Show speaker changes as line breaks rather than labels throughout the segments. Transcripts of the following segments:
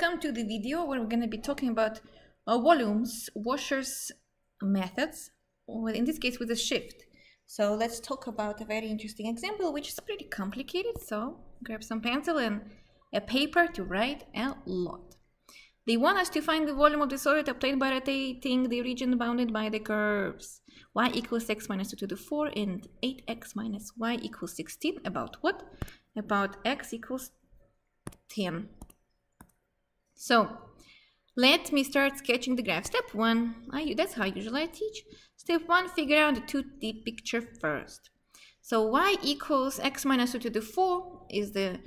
welcome to the video where we're going to be talking about uh, volumes, washers, methods, well, in this case with a shift. So let's talk about a very interesting example which is pretty complicated. So grab some pencil and a paper to write a lot. They want us to find the volume of the solid obtained by rotating the region bounded by the curves y equals x minus 2 to the 4 and 8x minus y equals 16. About what? About x equals 10. So let me start sketching the graph. Step one, I, that's how usually I teach. Step one, figure out the 2D picture first. So y equals x minus 2 to the 4 is the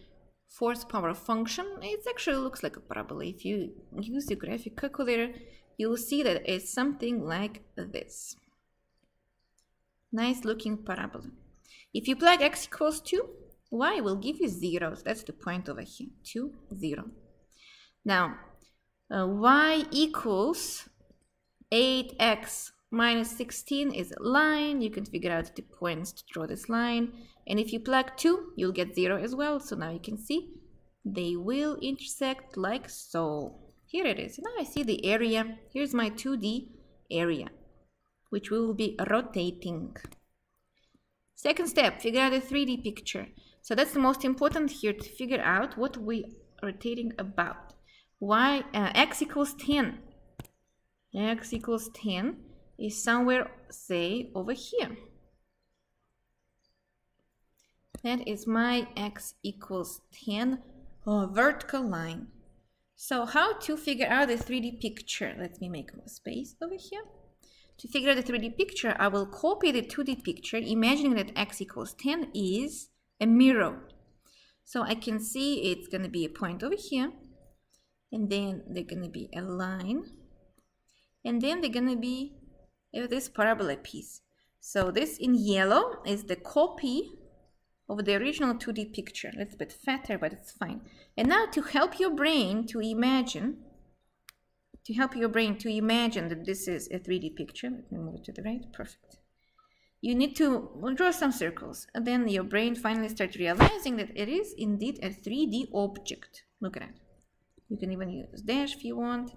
fourth power function. It actually looks like a parabola. If you use the graphic calculator, you'll see that it's something like this. Nice looking parabola. If you plug x equals 2, y will give you zeros. That's the point over here, 2, 0. Now, uh, y equals 8x minus 16 is a line. You can figure out the points to draw this line. And if you plug 2, you'll get 0 as well. So now you can see they will intersect like so. Here it is. Now I see the area. Here's my 2D area, which we will be rotating. Second step, figure out the 3D picture. So that's the most important here to figure out what we are rotating about y uh, x equals 10 x equals 10 is somewhere say over here. That is my x equals 10 uh, vertical line. So how to figure out the 3d picture? Let me make more space over here. To figure out the 3d picture i will copy the 2d picture imagining that x equals 10 is a mirror. So i can see it's going to be a point over here and then they're to be a line and then they're to be this parabola piece. So this in yellow is the copy of the original 2D picture. A little bit fatter but it's fine. And now to help your brain to imagine to help your brain to imagine that this is a 3D picture let me move it to the right perfect. You need to draw some circles and then your brain finally starts realizing that it is indeed a 3D object. Look at it you can even use dash if you want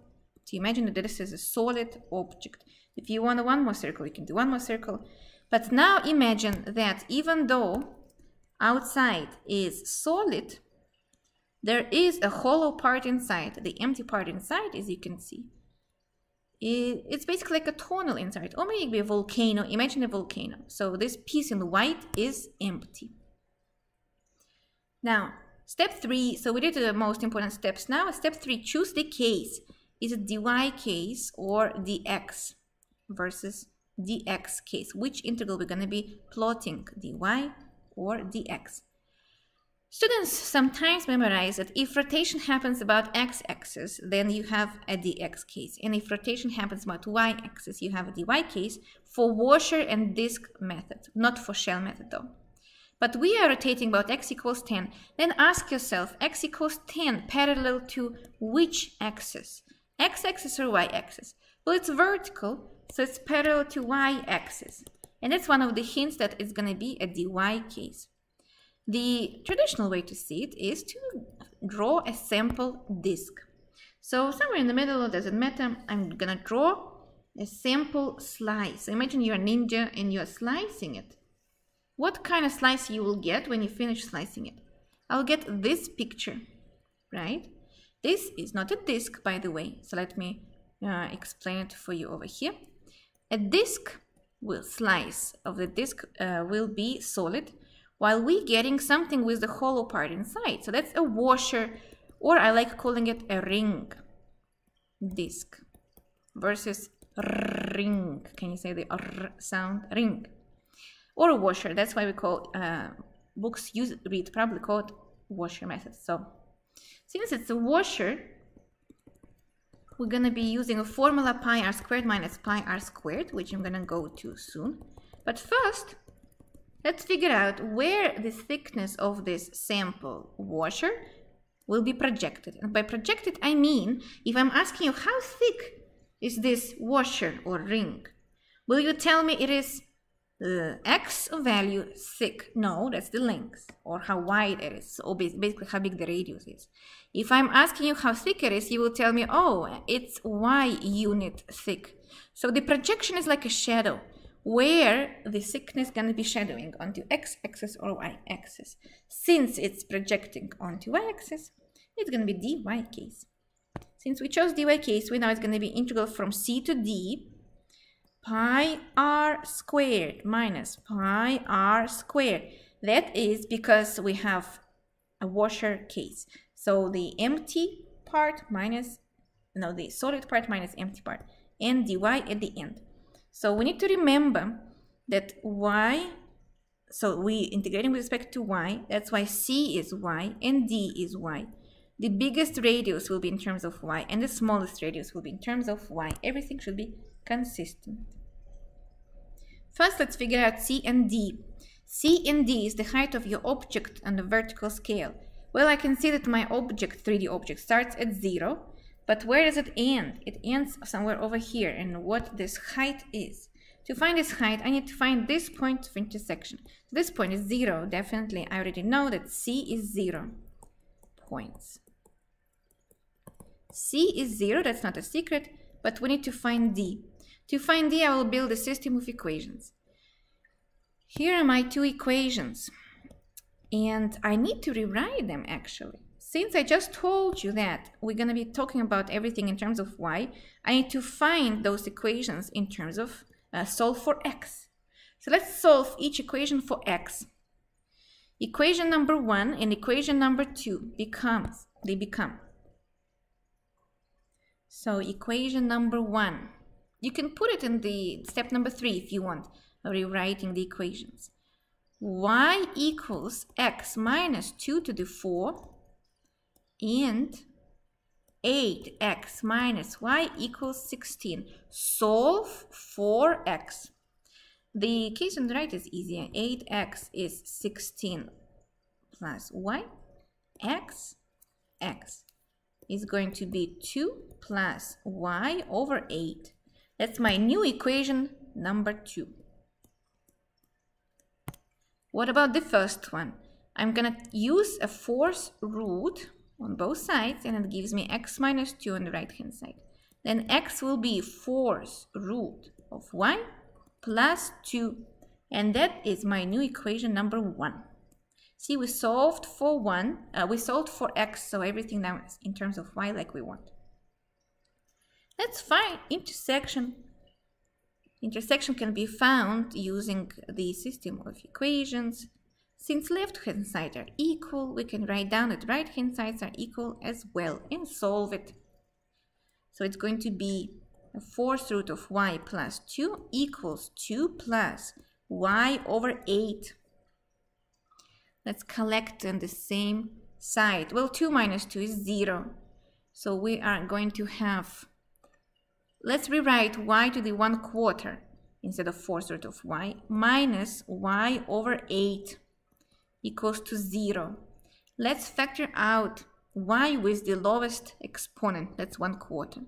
to imagine that this is a solid object. If you want one more circle, you can do one more circle. But now imagine that even though outside is solid, there is a hollow part inside. The empty part inside, as you can see, it's basically like a tunnel inside, or maybe a volcano. Imagine a volcano. So this piece in white is empty. Now, Step three, so we did the most important steps now. Step three, choose the case. Is it dy case or dx versus dx case? Which integral we're going to be plotting, dy or dx? Students sometimes memorize that if rotation happens about x-axis, then you have a dx case. And if rotation happens about y-axis, you have a dy case for washer and disk method, not for shell method though. But we are rotating about x equals 10. Then ask yourself, x equals 10 parallel to which axis? x-axis or y-axis? Well, it's vertical, so it's parallel to y-axis. And that's one of the hints that it's going to be a dy case. The traditional way to see it is to draw a sample disk. So somewhere in the middle, doesn't matter, I'm going to draw a sample slice. Imagine you're a ninja and you're slicing it what kind of slice you will get when you finish slicing it. I'll get this picture, right? This is not a disk, by the way, so let me uh, explain it for you over here. A disk will slice of the disk uh, will be solid, while we getting something with the hollow part inside. So that's a washer, or I like calling it a ring disk versus ring. Can you say the r sound? Ring or a washer. That's why we call uh, books use read probably called washer method. So since it's a washer, we're going to be using a formula pi r squared minus pi r squared, which I'm going to go to soon. But first, let's figure out where the thickness of this sample washer will be projected. And by projected, I mean, if I'm asking you how thick is this washer or ring, will you tell me it is the x value thick. No, that's the length or how wide it is. So basically how big the radius is. If I'm asking you how thick it is, you will tell me, oh, it's y unit thick. So the projection is like a shadow where the thickness going to be shadowing onto x-axis or y-axis. Since it's projecting onto y-axis, it's going to be dy case. Since we chose dy case, we know it's going to be integral from c to d pi r squared minus pi r squared. That is because we have a washer case. So the empty part minus, no, the solid part minus empty part, and dy at the end. So we need to remember that y, so we integrating with respect to y, that's why c is y and d is y. The biggest radius will be in terms of y and the smallest radius will be in terms of y. Everything should be consistent. First, let's figure out C and D. C and D is the height of your object on the vertical scale. Well, I can see that my object, 3D object, starts at 0, but where does it end? It ends somewhere over here, and what this height is. To find this height, I need to find this point of intersection. This point is 0, definitely. I already know that C is 0 points. C is 0, that's not a secret, but we need to find D. To find d, I will build a system of equations. Here are my two equations, and I need to rewrite them actually. Since I just told you that we're going to be talking about everything in terms of y, I need to find those equations in terms of uh, solve for x. So let's solve each equation for x. Equation number one and equation number two becomes, they become. So equation number one you can put it in the step number three if you want, rewriting the equations. y equals x minus 2 to the 4 and 8x minus y equals 16. Solve for x. The case on the right is easier. 8x is 16 plus y. x, x is going to be 2 plus y over 8. That's my new equation number two. What about the first one? I'm gonna use a fourth root on both sides and it gives me x minus 2 on the right hand side. Then x will be fourth root of 1 plus 2 and that is my new equation number 1. See, we solved for 1, uh, we solved for x, so everything now is in terms of y like we want. Let's find intersection. Intersection can be found using the system of equations. Since left-hand sides are equal, we can write down that right-hand sides are equal as well and solve it. So it's going to be a fourth root of y plus 2 equals 2 plus y over 8. Let's collect on the same side. Well, 2 minus 2 is 0. So we are going to have Let's rewrite y to the 1 quarter instead of fourth root of y minus y over 8 equals to 0. Let's factor out y with the lowest exponent, that's 1 quarter.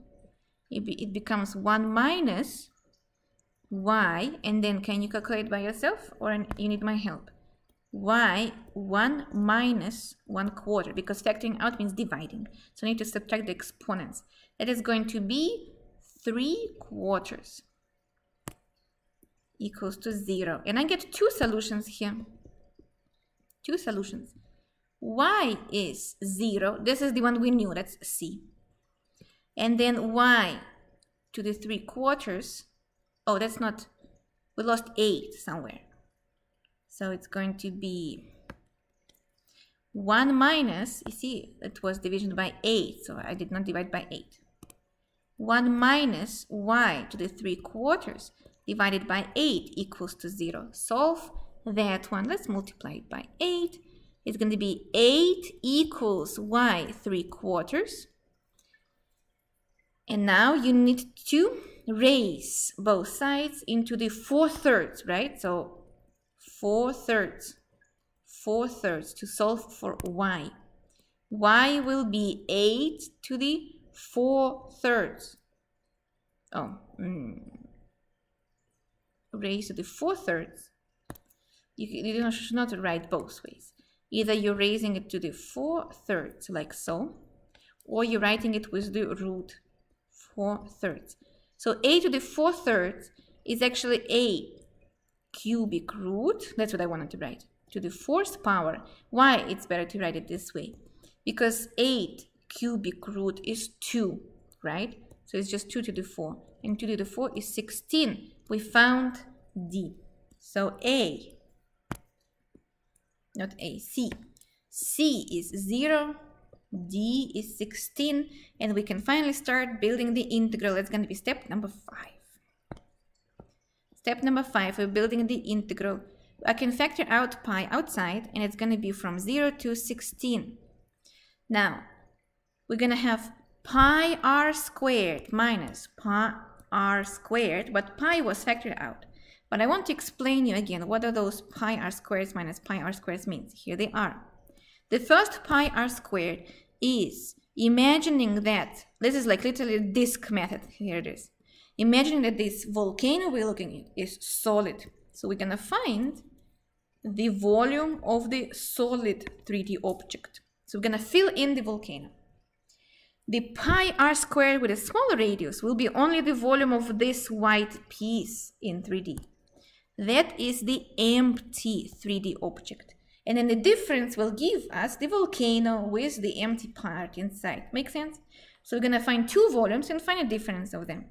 It, be, it becomes 1 minus y, and then can you calculate by yourself or you need my help? y 1 minus 1 quarter because factoring out means dividing. So I need to subtract the exponents. That is going to be 3 quarters equals to 0. And I get two solutions here. Two solutions. y is 0. This is the one we knew. That's C. And then y to the 3 quarters. Oh, that's not. We lost 8 somewhere. So it's going to be 1 minus, you see, it was division by 8. So I did not divide by 8. 1 minus y to the 3 quarters divided by 8 equals to 0. Solve that one. Let's multiply it by 8. It's going to be 8 equals y 3 quarters. And now you need to raise both sides into the 4 thirds, right? So 4 thirds. 4 thirds to solve for y. y will be 8 to the 4 thirds. Oh, mm. raised to the 4 thirds, you, you should not write both ways. Either you're raising it to the 4 thirds, like so, or you're writing it with the root 4 thirds. So a to the 4 thirds is actually a cubic root, that's what I wanted to write, to the fourth power. Why it's better to write it this way? Because 8 cubic root is 2, right? So it's just 2 to the 4. And 2 to the 4 is 16. We found D. So A, not A, C. C is 0, D is 16, and we can finally start building the integral. That's going to be step number 5. Step number 5, we're building the integral. I can factor out pi outside, and it's going to be from 0 to 16. Now, we're going to have pi r squared minus pi r squared, but pi was factored out. But I want to explain you again what are those pi r squares minus pi r squares means. Here they are. The first pi r squared is imagining that, this is like literally disk method, here it is. Imagining that this volcano we're looking at is solid. So we're gonna find the volume of the solid 3D object. So we're gonna fill in the volcano. The pi r squared with a smaller radius will be only the volume of this white piece in 3D. That is the empty 3D object. And then the difference will give us the volcano with the empty part inside. Make sense? So we're going to find two volumes and find a difference of them.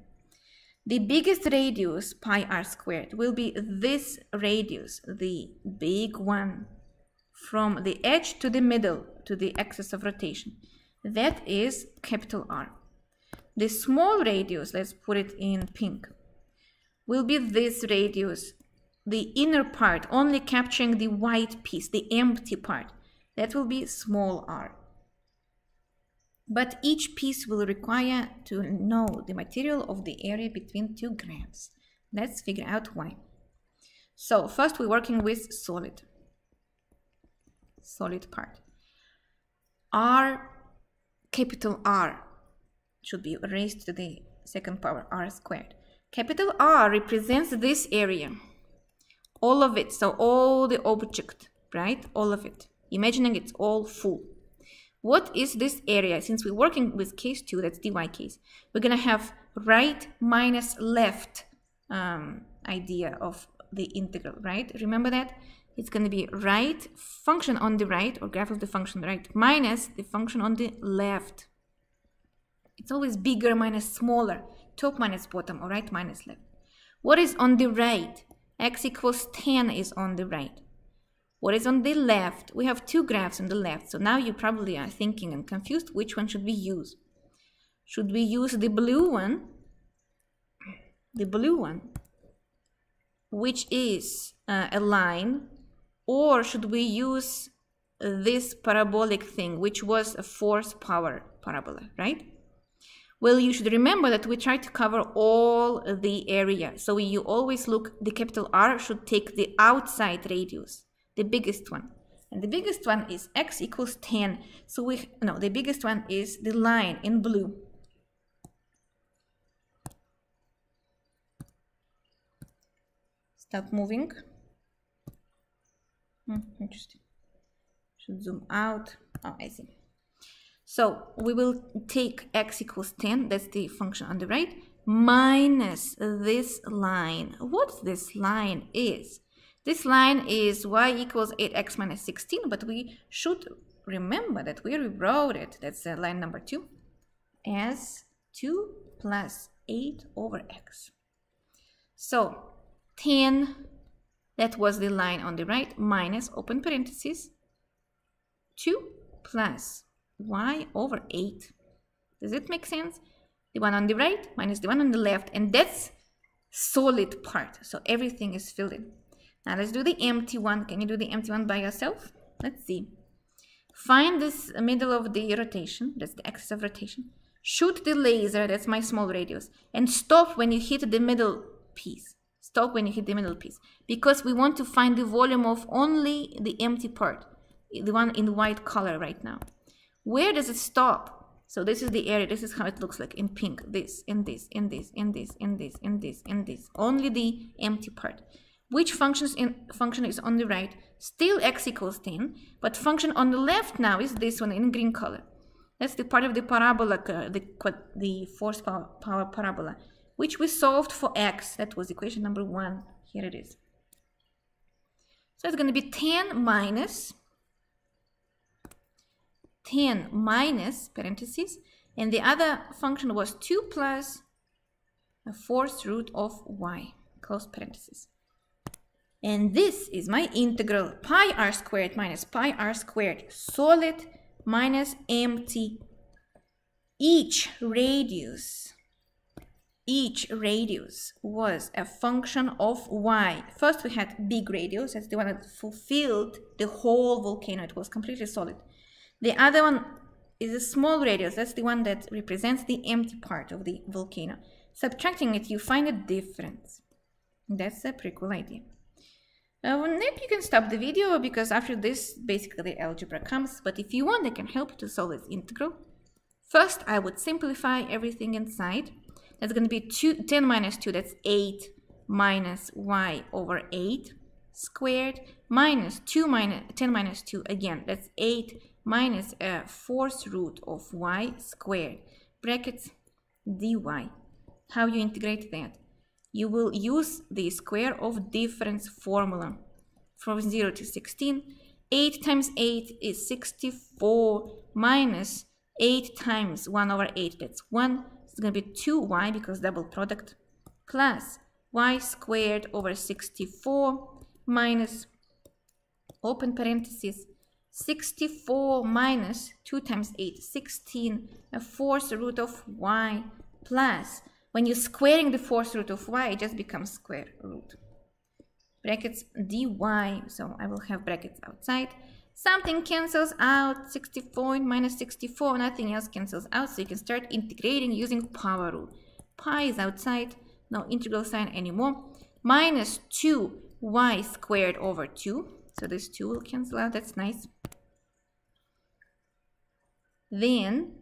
The biggest radius, pi r squared, will be this radius, the big one, from the edge to the middle to the axis of rotation. That is capital R. The small radius, let's put it in pink, will be this radius, the inner part, only capturing the white piece, the empty part. That will be small r. But each piece will require to know the material of the area between two graphs. Let's figure out why. So first we're working with solid. Solid part. R, capital R, should be raised to the second power, R squared. Capital R represents this area. All of it so all the object right? All of it. Imagining it's all full. What is this area? Since we're working with case 2 that's dy case we're going to have right minus left um, idea of the integral right? Remember that it's going to be right function on the right or graph of the function right minus the function on the left it's always bigger minus smaller top minus bottom or right minus left what is on the right x equals 10 is on the right. What is on the left? We have two graphs on the left, so now you probably are thinking and confused which one should we use. Should we use the blue one? The blue one, which is uh, a line, or should we use this parabolic thing, which was a fourth power parabola, right? Well, you should remember that we try to cover all the area. So you always look, the capital R should take the outside radius, the biggest one. And the biggest one is x equals 10. So we, no, the biggest one is the line in blue. Stop moving. Hmm, interesting. Should zoom out. Oh, I see. So we will take x equals 10, that's the function on the right, minus this line. What this line is? This line is y equals 8x minus 16, but we should remember that we rewrote it, that's uh, line number 2, as 2 plus 8 over x. So 10, that was the line on the right, minus, open parentheses, 2 plus y over 8. Does it make sense? The one on the right minus the one on the left, and that's solid part. So everything is filled in. Now let's do the empty one. Can you do the empty one by yourself? Let's see. Find this middle of the rotation, that's the axis of rotation. Shoot the laser, that's my small radius, and stop when you hit the middle piece. Stop when you hit the middle piece. Because we want to find the volume of only the empty part, the one in white color right now. Where does it stop? So this is the area, this is how it looks like in pink, this, and this, and this, and this, and this, and this, and this. Only the empty part. Which functions in function is on the right? Still x equals 10, but function on the left now is this one in green color. That's the part of the parabola, uh, the, the fourth power, power parabola, which we solved for x. That was equation number one. Here it is. So it's going to be 10 minus 10 minus parentheses, and the other function was 2 plus a fourth root of y, close parentheses. And this is my integral pi r squared minus pi r squared solid minus empty. Each radius, each radius was a function of y. First we had big radius, that's the one that fulfilled the whole volcano. It was completely solid. The other one is a small radius. That's the one that represents the empty part of the volcano. Subtracting it, you find a difference. That's a pretty cool idea. Uh, maybe you can stop the video because after this, basically algebra comes. But if you want, I can help you to solve this integral. First, I would simplify everything inside. That's going to be two, 10 minus 2, that's 8 minus y over 8 squared minus 2 minus 10 minus 2 again that's 8 minus a fourth root of y squared brackets dy. How you integrate that? You will use the square of difference formula from 0 to 16. 8 times 8 is 64 minus 8 times 1 over 8, that's 1. It's going to be 2y because double product plus y squared over 64 minus open parentheses 64 minus 2 times 8, 16, a fourth root of y plus, when you're squaring the fourth root of y, it just becomes square root. Brackets dy, so I will have brackets outside. Something cancels out, 64 minus 64, nothing else cancels out, so you can start integrating using power rule. Pi is outside, no integral sign anymore. Minus 2y squared over 2, so this 2 will cancel out, that's nice. Then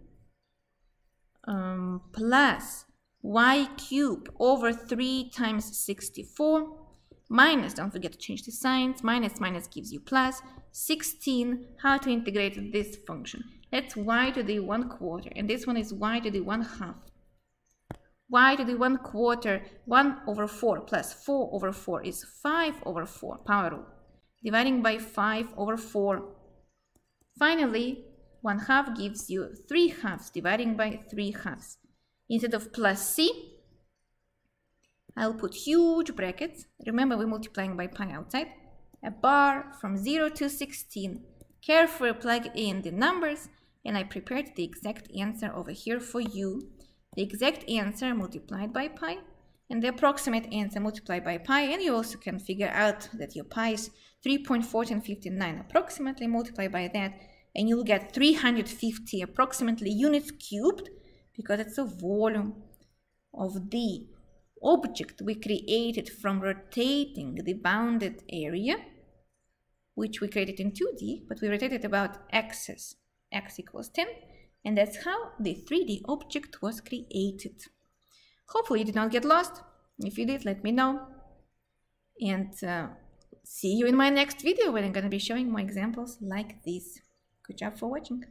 um, plus y cubed over 3 times 64 minus, don't forget to change the signs, minus minus gives you plus, 16, how to integrate this function. That's y to the 1 quarter, and this one is y to the 1 half. y to the 1 quarter, 1 over 4 plus 4 over 4 is 5 over 4, power rule dividing by 5 over 4. Finally, 1 half gives you 3 halves, dividing by 3 halves. Instead of plus c, I'll put huge brackets. Remember, we're multiplying by pi outside. A bar from 0 to 16. Carefully plug in the numbers, and I prepared the exact answer over here for you. The exact answer multiplied by pi and the approximate answer multiplied by pi and you also can figure out that your pi is 3.1459 approximately multiply by that and you'll get 350 approximately units cubed because it's a volume of the object we created from rotating the bounded area which we created in 2D but we rotated about axis x equals 10 and that's how the 3D object was created. Hopefully you did not get lost. If you did, let me know. And uh, see you in my next video when I'm going to be showing more examples like this. Good job for watching.